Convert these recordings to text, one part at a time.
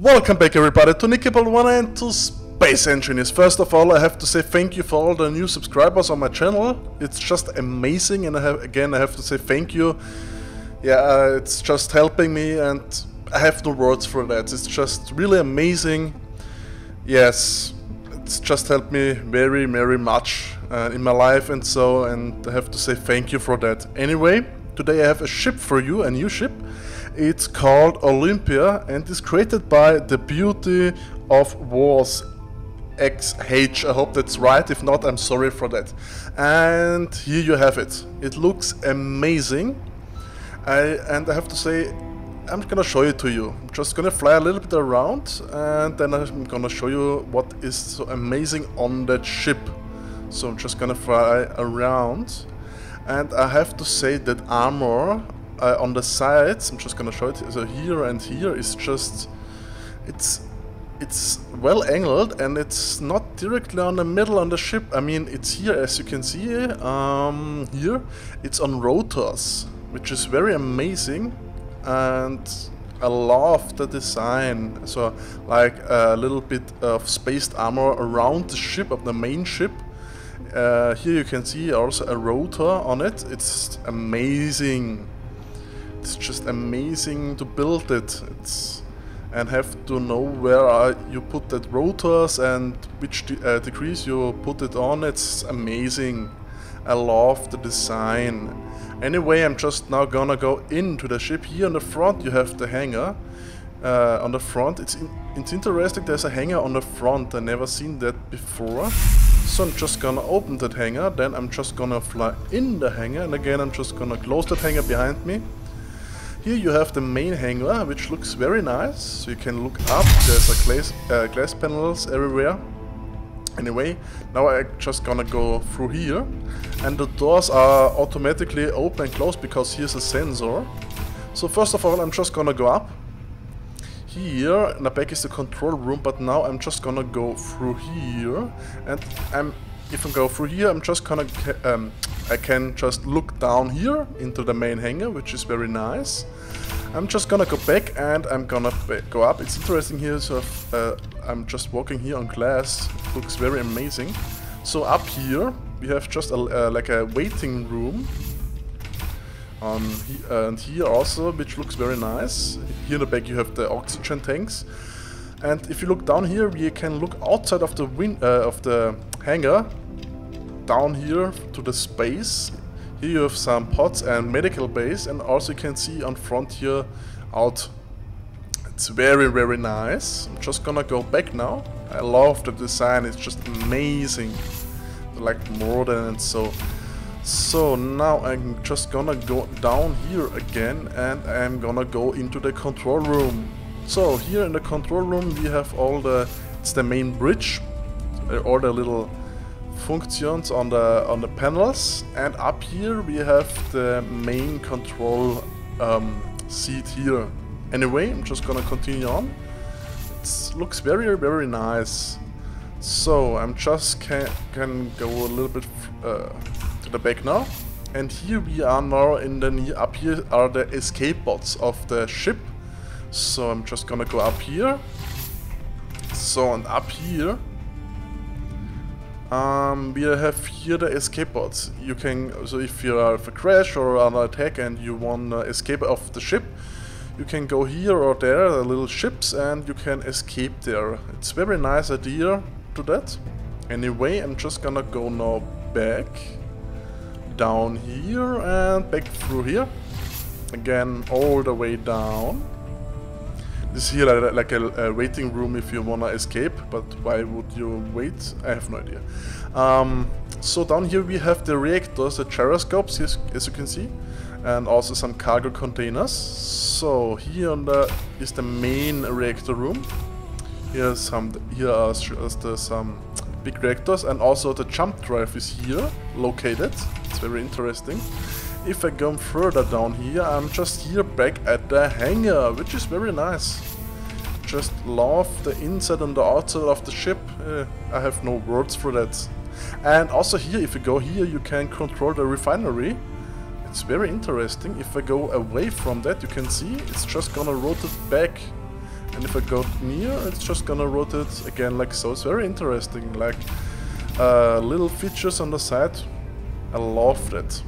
Welcome back everybody to NikiballOne and to Space Engineers. First of all I have to say thank you for all the new subscribers on my channel. It's just amazing and I have, again I have to say thank you. Yeah, uh, it's just helping me and I have no words for that. It's just really amazing. Yes, it's just helped me very very much uh, in my life and so and I have to say thank you for that. Anyway, today I have a ship for you, a new ship. It's called Olympia and is created by the Beauty of Wars XH. I hope that's right. If not, I'm sorry for that. And here you have it. It looks amazing. I, and I have to say, I'm gonna show it to you. I'm just gonna fly a little bit around and then I'm gonna show you what is so amazing on that ship. So I'm just gonna fly around. And I have to say that armor uh, on the sides, I'm just gonna show it, so here and here is just, it's it's well angled and it's not directly on the middle on the ship. I mean, it's here as you can see, um, here, it's on rotors, which is very amazing and I love the design. So like a little bit of spaced armor around the ship, of the main ship. Uh, here you can see also a rotor on it. It's amazing it's just amazing to build it. It's and have to know where you put that rotors and which de uh, degrees you put it on. It's amazing. I love the design. Anyway, I'm just now gonna go into the ship. Here on the front you have the hangar. Uh, on the front, it's in it's interesting. There's a hangar on the front. I never seen that before. So I'm just gonna open that hangar. Then I'm just gonna fly in the hangar, and again I'm just gonna close that hangar behind me. Here you have the main hangar, which looks very nice. So you can look up, there's a glass, uh, glass panels everywhere. Anyway, now I'm just gonna go through here. And the doors are automatically open and closed because here's a sensor. So first of all, I'm just gonna go up. Here, in the back is the control room, but now I'm just gonna go through here. And I'm, if I go through here, I'm just gonna um, I can just look down here into the main hangar, which is very nice. I'm just gonna go back and I'm gonna go up. It's interesting here, so uh, I'm just walking here on glass. It looks very amazing. So up here, we have just a, uh, like a waiting room. Um, he and here also, which looks very nice. Here in the back you have the oxygen tanks. And if you look down here, we can look outside of the win uh, of the hangar down here to the space. Here you have some pods and medical base and also you can see on front here out. It's very very nice. I'm just gonna go back now. I love the design, it's just amazing. Like modern and so. So now I'm just gonna go down here again and I'm gonna go into the control room. So here in the control room we have all the, it's the main bridge, uh, all the little functions on the on the panels and up here we have the main control um, seat here. Anyway, I'm just gonna continue on. It looks very very nice. So I'm just can can go a little bit uh, to the back now. And here we are now in the up here are the escape pods of the ship. So I'm just gonna go up here. So and up here um, we have here the escape pods. You can, so if you have a crash or an attack and you want to escape off the ship, you can go here or there, the little ships, and you can escape there. It's very nice idea to that. Anyway, I'm just gonna go now back, down here, and back through here. Again, all the way down. This is here like a, waiting room if you wanna escape, but why would you wait? I have no idea. Um, so down here we have the reactors, the gyroscopes, as, as you can see, and also some cargo containers. So here on the is the main reactor room. Here some here are some big reactors, and also the jump drive is here located. It's very interesting if I go further down here, I'm just here back at the hangar, which is very nice. Just love the inside and the outside of the ship. Uh, I have no words for that. And also here, if you go here, you can control the refinery. It's very interesting. If I go away from that, you can see it's just gonna rotate back. And if I go near, it's just gonna rotate again like so. It's very interesting, like uh, little features on the side. I love that.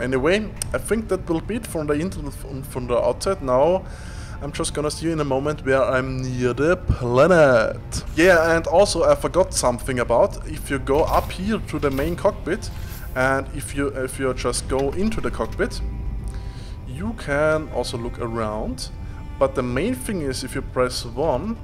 Anyway, I think that will be it from the internet from the outside. Now I'm just gonna see you in a moment where I'm near the planet. Yeah, and also I forgot something about. If you go up here to the main cockpit, and if you if you just go into the cockpit, you can also look around. But the main thing is if you press one,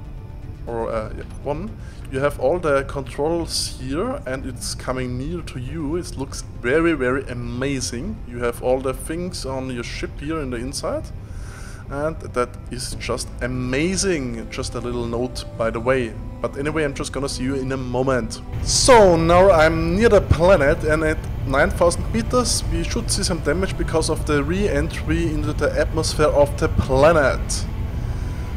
or uh, one, you have all the controls here and it's coming near to you. It looks very, very amazing. You have all the things on your ship here in the inside and that is just amazing. Just a little note by the way. But anyway, I'm just gonna see you in a moment. So now I'm near the planet and at 9000 meters we should see some damage because of the re-entry into the atmosphere of the planet.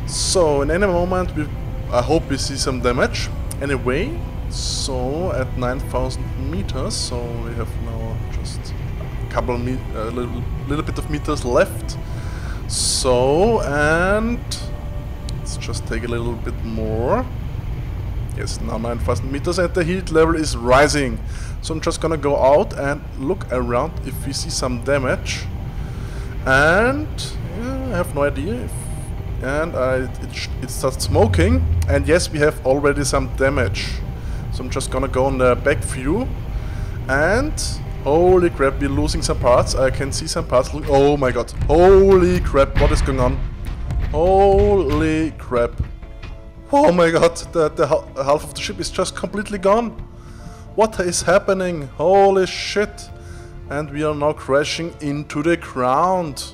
So in any moment we, I hope we see some damage. Anyway, so at 9000 meters, so we have now just a couple a little, little bit of meters left. So, and let's just take a little bit more. Yes, now 9000 meters and the heat level is rising. So I'm just gonna go out and look around if we see some damage. And yeah, I have no idea if and I, it, it starts smoking and yes we have already some damage so I'm just gonna go on the back view and Holy crap, we're losing some parts. I can see some parts. Oh my god. Holy crap, what is going on? Holy crap. Oh my god, the, the half of the ship is just completely gone. What is happening? Holy shit. And we are now crashing into the ground.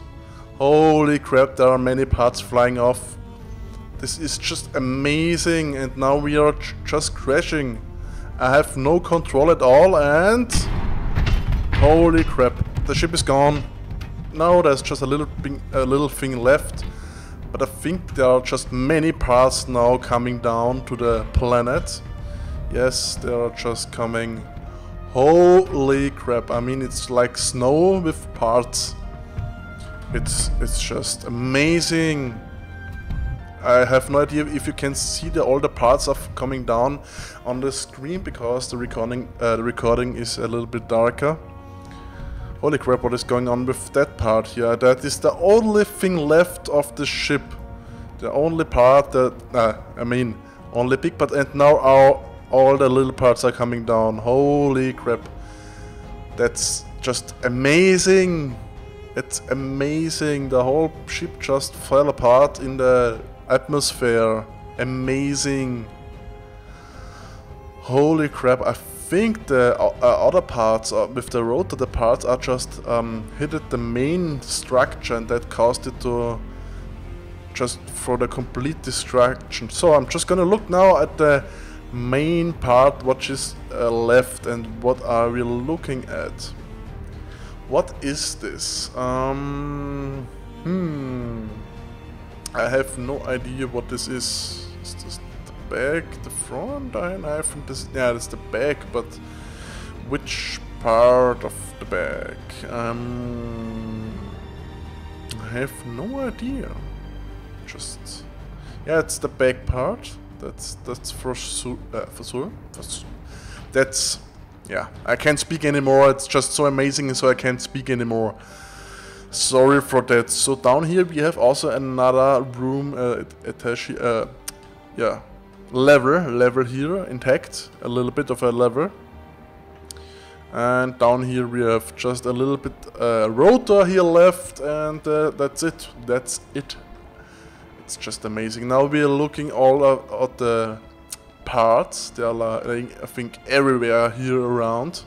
Holy crap, there are many parts flying off. This is just amazing and now we are just crashing. I have no control at all and... Holy crap, the ship is gone. Now there's just a little, thing, a little thing left. But I think there are just many parts now coming down to the planet. Yes, they are just coming. Holy crap, I mean it's like snow with parts. It's, it's just amazing. I have no idea if you can see the, all the parts of coming down on the screen because the recording, uh, the recording is a little bit darker. Holy crap, what is going on with that part here? That is the only thing left of the ship. The only part that... Uh, I mean, only big part. And now our, all the little parts are coming down. Holy crap. That's just amazing. It's amazing. The whole ship just fell apart in the atmosphere. Amazing. Holy crap, I think the uh, uh, other parts uh, with the rotor, the parts are just um, hit at the main structure and that caused it to just for the complete destruction. So I'm just gonna look now at the main part what is uh, left and what are we looking at. What is this? Um, hmm. I have no idea what this is. Is this the back, the front, I, I think this, yeah, it's the back, but which part of the back? Um, I have no idea. Just, yeah, it's the back part. That's that's for sure. Uh, for sure. That's, yeah. I can't speak anymore. It's just so amazing, so I can't speak anymore. Sorry for that. So down here we have also another room uh, attached. Uh, yeah, lever, lever here intact, a little bit of a lever. And down here we have just a little bit uh, rotor here left and uh, that's it, that's it. It's just amazing. Now we are looking all at the parts, they are I think everywhere here around.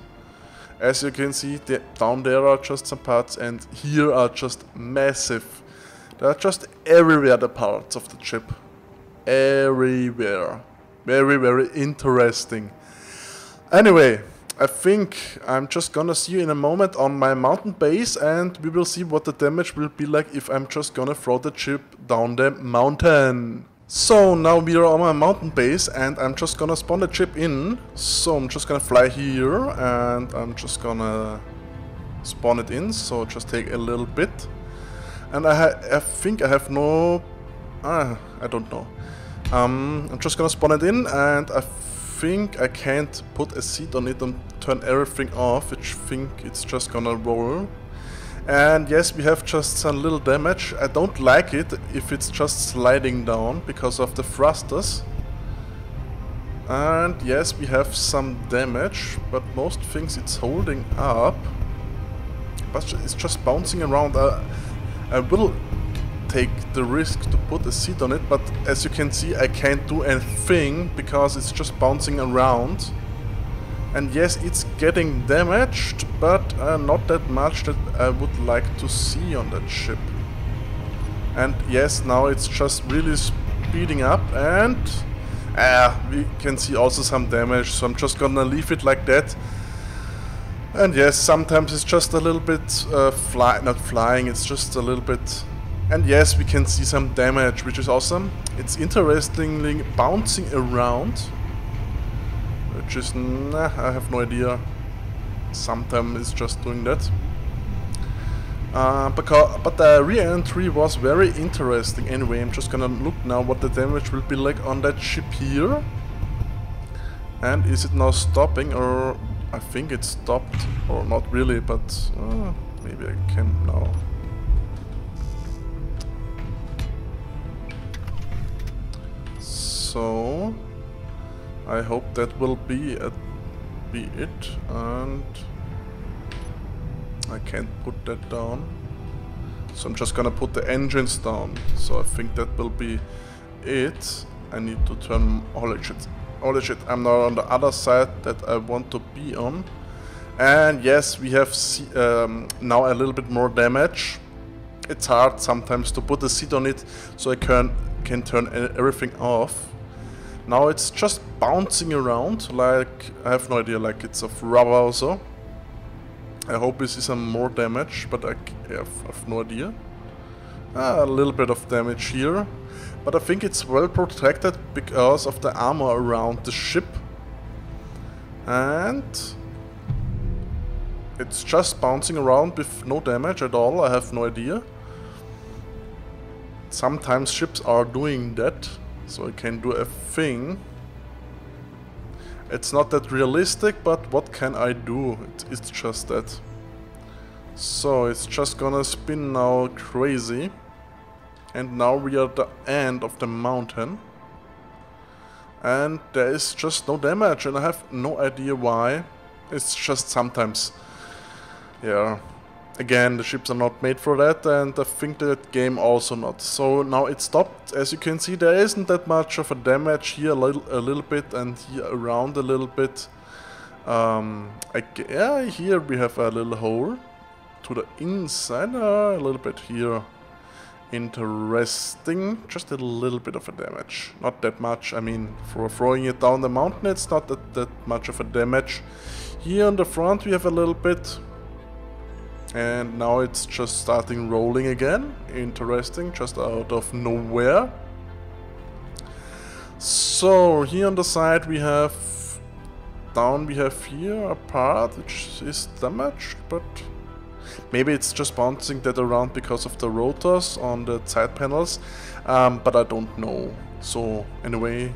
As you can see, the, down there are just some parts and here are just massive. They are just everywhere the parts of the chip everywhere. Very, very interesting. Anyway, I think I'm just gonna see you in a moment on my mountain base and we will see what the damage will be like if I'm just gonna throw the chip down the mountain. So now we are on my mountain base and I'm just gonna spawn the chip in. So I'm just gonna fly here and I'm just gonna spawn it in. So just take a little bit. And I, I think I have no Ah, I don't know. Um, I'm just gonna spawn it in and I think I can't put a seat on it and turn everything off. I think it's just gonna roll. And yes, we have just some little damage. I don't like it if it's just sliding down because of the thrusters. And yes, we have some damage, but most things it's holding up. But it's just bouncing around. Uh, I will take the risk to put a seat on it, but as you can see I can't do anything because it's just bouncing around. And yes, it's getting damaged, but uh, not that much that I would like to see on that ship. And yes, now it's just really speeding up and uh, we can see also some damage, so I'm just gonna leave it like that. And yes, sometimes it's just a little bit uh, fly, not flying, it's just a little bit and yes, we can see some damage, which is awesome. It's interestingly bouncing around. Which is... nah, I have no idea. Sometimes it's just doing that. Uh, because, but the re-entry was very interesting anyway. I'm just gonna look now what the damage will be like on that ship here. And is it now stopping or... I think it stopped. Or not really, but... Uh, maybe I can now... so I hope that will be be it and I can't put that down. So I'm just gonna put the engines down. So I think that will be it. I need to turn holy shit holy shit I'm now on the other side that I want to be on. And yes we have um, now a little bit more damage. It's hard sometimes to put a seat on it so I can can turn everything off now it's just bouncing around, like, I have no idea, like it's of rubber also. I hope we see some more damage, but I have, have no idea. Ah, a little bit of damage here. But I think it's well protected because of the armor around the ship. And... It's just bouncing around with no damage at all, I have no idea. Sometimes ships are doing that. So I can do a thing. It's not that realistic, but what can I do? It, it's just that. So it's just gonna spin now crazy. And now we are at the end of the mountain. And there is just no damage and I have no idea why. It's just sometimes... Yeah, Again, the ships are not made for that, and I think that game also not. So now it stopped. As you can see, there isn't that much of a damage here, a little, a little bit, and here around a little bit. Um, I, yeah, here we have a little hole to the inside, uh, a little bit here. Interesting, just a little bit of a damage. Not that much, I mean, for throwing it down the mountain, it's not that, that much of a damage. Here on the front we have a little bit, and now it's just starting rolling again. Interesting, just out of nowhere. So here on the side we have down we have here a part which is damaged, but maybe it's just bouncing that around because of the rotors on the side panels, um, but I don't know. So anyway,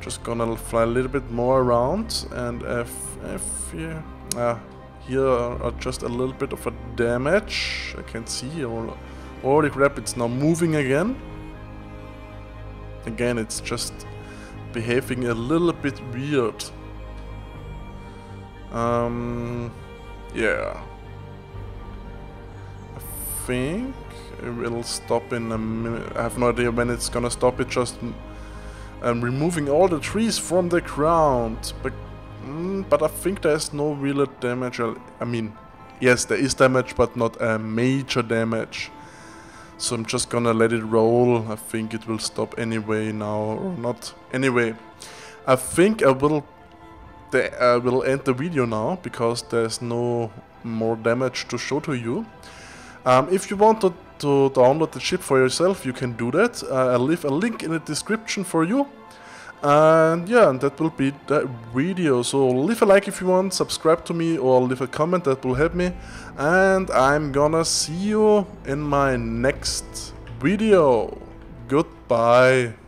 just gonna fly a little bit more around and if if yeah, here are just a little bit of a damage. I can see. Holy crap, it's now moving again. Again, it's just behaving a little bit weird. Um, yeah. I think it will stop in a minute. I have no idea when it's gonna stop. It just um, removing all the trees from the ground. But Mm, but I think there's no real damage. I mean, yes, there is damage, but not a major damage. So I'm just gonna let it roll. I think it will stop anyway now, or not. Anyway, I think I will I will end the video now because there's no more damage to show to you. Um, if you want to, to download the chip for yourself, you can do that. Uh, I'll leave a link in the description for you. And yeah, that will be the video. So leave a like if you want, subscribe to me or leave a comment, that will help me. And I'm gonna see you in my next video. goodbye.